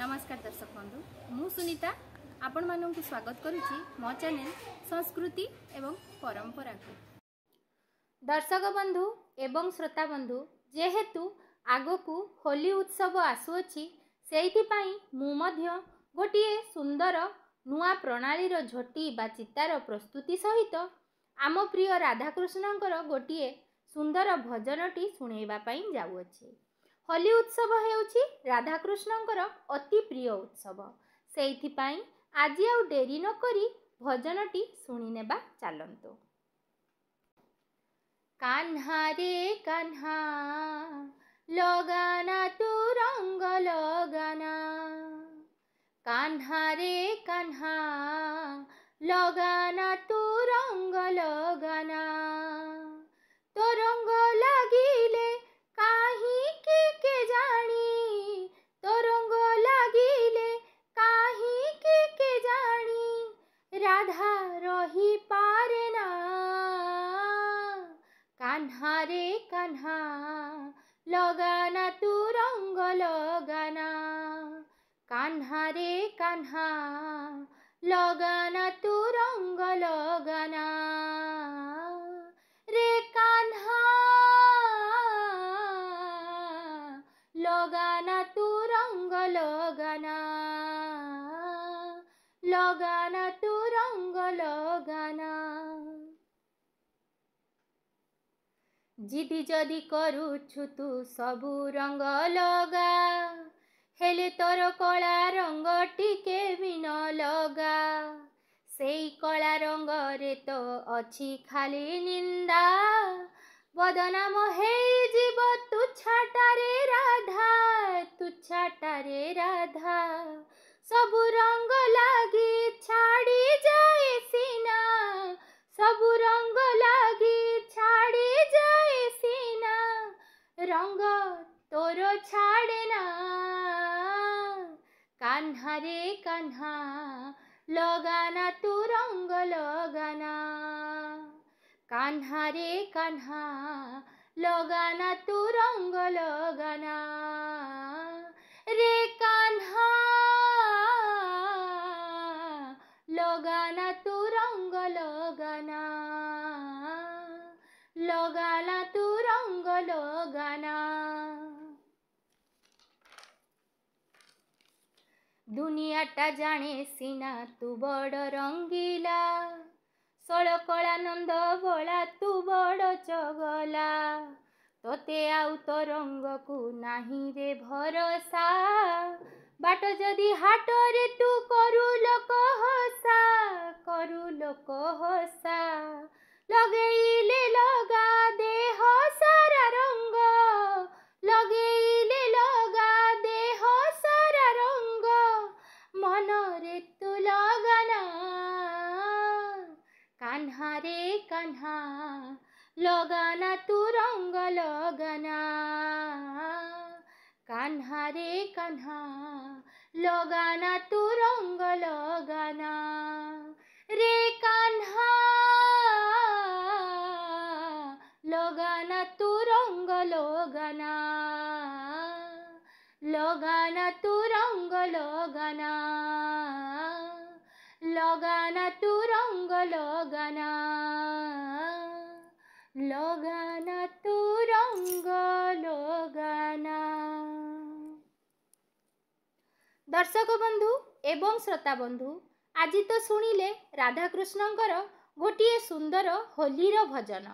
ନମସ୍କାର ଦର୍ଶକ ବନ୍ଧୁ ମୁଁ ସୁନିତା ଆପଣମାନଙ୍କୁ ସ୍ୱାଗତ କରୁଛି ମୋ ଚ୍ୟାନେଲ ସଂସ୍କୃତି ଏବଂ ପରମ୍ପରାକୁ। ଦର୍ଶକ ବନ୍ଧୁ ଏବଂ ଶ୍ରୋତା ବନ୍ଧୁ ଯେହେତୁ ଆଗକୁ ହୋଲି ଉତ୍ସବ ଆସୁଅଛି ସେଇଥିପାଇଁ ମୁଁ ମଧ୍ୟ ଗୋଟିଏ ସୁନ୍ଦର ନୂଆ ପ୍ରଣାଳୀର ଝୋଟି ବା ଚିତାର ପ୍ରସ୍ତୁତି ସହିତ ଆମ ପ୍ରିୟ ରାଧାକୃଷ୍ଣଙ୍କର ଗୋଟିଏ ସୁନ୍ଦର ଭଜନଟି ଶୁଣେଇବା ପାଇଁ ଯାଉଅଛି। ହୋଲି ଉତ୍ସବ ହେଉଛି ରାଧାକୃଷ୍ଣଙ୍କର ଅତି ପ୍ରିୟ ଉତ୍ସବ। ସେଇଥିପାଇଁ ଆଜି ଆଉ ଡେରି ନକରି ଭଜନଟି ଶୁଣିନେବା ଚାଲନ୍ତୁ। କାହ୍ନା ରେ କାହ୍ନା ଲଗାନା ତୁ ରଙ୍ଗ ଲଗାନା। କାହ୍ନା ରେ କାହ୍ନା ଲଗାନା ତୁ ରଙ୍ଗ ଲଗାନା। রে কানহা লগনা তু রঙ্গ লগনা কানহা রে কানহা লগনা তু রঙ্গ লগনা রে কানহা লগনা তু রঙ্গ লগনা লগনা তু রঙ্গ লগনা ଜିଦି ଯଦି କରୁଛୁ ତୁ ସବୁ ରଙ୍ଗ ଲଗା। ହେଲେ ତୋର କଳା ରଙ୍ଗ ଟିକେ ବି ନ ଲଗା। ସେଇ କଳା ରଙ୍ଗରେ ତ ଅଛି ଖାଲି ନିନ୍ଦା। ବଦନାମ ହେଇଯିବ ତୁଚ୍ଛାଟାରେ ରାଧା ତୁଚ୍ଛାଟାରେ ରାଧା। ସବୁ ରଙ୍ଗ রঙ্গ তোর ছাড়ে না। কান্হা রে কান্হা, লগানা তু রঙ্গ, লগানা। কান্হা রে কান্হা, লগানা তু রঙ্গ, লগানা। ରଙ୍ଗ ଲଗାନା ଦୁନିଆଟା ଜାଣେ ସିନା ତୁ ବଡ଼ ରଙ୍ଗିଲା ଷୋଳ କଳାନନ୍ଦ ବଳା ତୁ ବଡ଼ ଚଗଲା ତୋତେ ଆଉ ତୋ ରଙ୍ଗକୁ ନାହିଁ ରେ ଭରସା ବାଟ ଯଦି ହାଟରେ ତୁ କରୁ ଲୋକ ହସା କରୁ ଲୋକ ହସା कान्हा लोगाना तू रंग लोगाना कान्हा रे कान्हा लोगाना तू रंग लोगाना रे कान्हा लोगाना तू रंग लोगाना लोगाना तू रंग लोगाना लोगाना तू रंग लोगाना ଦର୍ଶକ ବନ୍ଧୁ ଏବଂ ଶ୍ରୋତା ବନ୍ଧୁ ଆଜି ତ ଶୁଣିଲେ ରାଧାକୃଷ୍ଣଙ୍କର ଗୋଟିଏ ସୁନ୍ଦର ହୋଲିର ଭଜନ।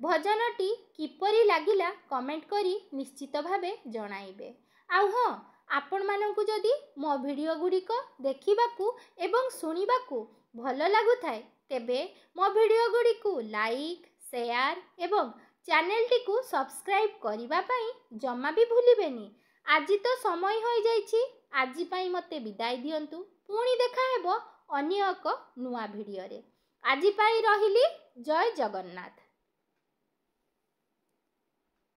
ଭଜନଟି କିପରି ଲାଗିଲା କମେଣ୍ଟ କରି ନିଶ୍ଚିତ ଭାବେ ଜଣାଇବେ। ଆଉ ହଁ ଆପଣମାନଙ୍କୁ ଯଦି ମୋ ଭିଡ଼ିଓ ଗୁଡ଼ିକ ଦେଖିବାକୁ ଏବଂ ଶୁଣିବାକୁ ଭଲ ଲାଗୁଥାଏ ତେବେ ମୋ ଭିଡ଼ିଓ ଗୁଡ଼ିକୁ ଲାଇକ୍ ସେୟାର ଏବଂ ଚ୍ୟାନେଲଟିକୁ ସବସ୍କ୍ରାଇବ୍ କରିବା ପାଇଁ ଜମା ବି ଭୁଲିବେନି। ଆଜି ତ ସମୟ ହୋଇଯାଇଛି। ଆଜି ପାଇଁ ମୋତେ ବିଦାୟ ଦିଅନ୍ତୁ। ପୁଣି ଦେଖାହେବ ଅନ୍ୟ ଏକ ନୂଆ ଭିଡ଼ିଓରେ। ଆଜି ପାଇଁ ରହିଲି ଜୟ ଜଗନ୍ନାଥ।